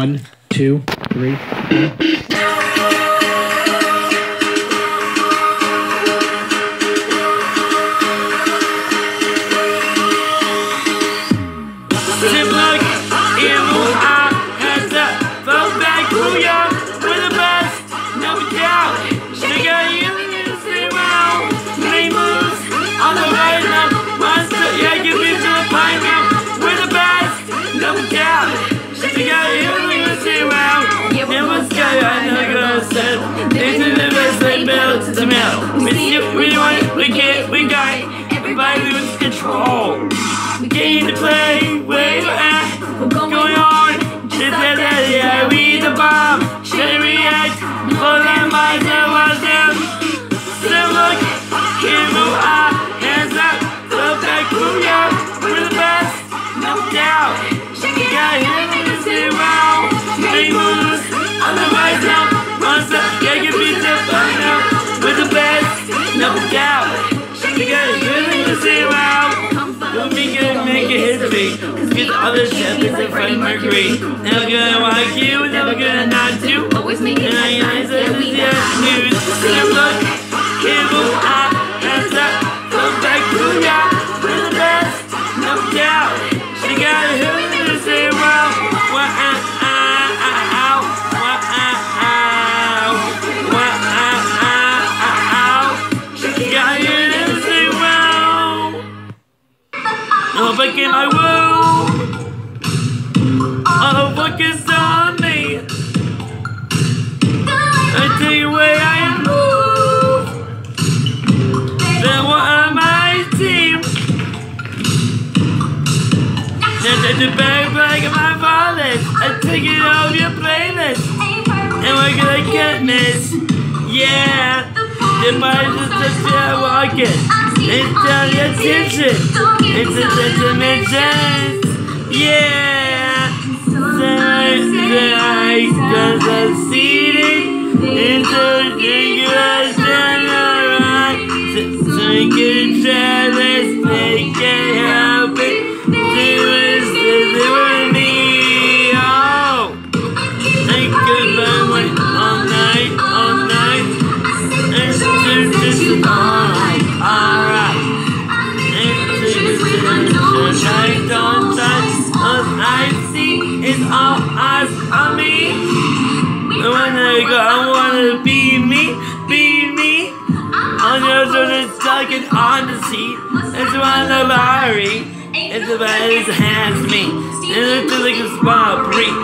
One, two, three. Like evil eye has a fall back The other shepherds and fight Mercury. Never gonna like you, never gonna not do. Always making And I headlines answer the we got. news. Look, cable hands up, come back to ya. We're the best, no doubt. She got a hood in the same round. What ah ah ah Oh, focus on me. I tell you where I move. Then what am I team? Now take the bag bag of my wallet. I take it off your playlist. And we're gonna get this. Yeah. The body just touch your walking. It's down your attention. It's a dimensions. Yeah. Regular general. So we can try this, they can help it. Do it, do it, me. Oh. Could burn wait all night, all night. And do this alright, alright. I go, I wanna be me, be me. On your shoulders, talking on the seat. It's around the lottery. It's the best has me. It's like a small break.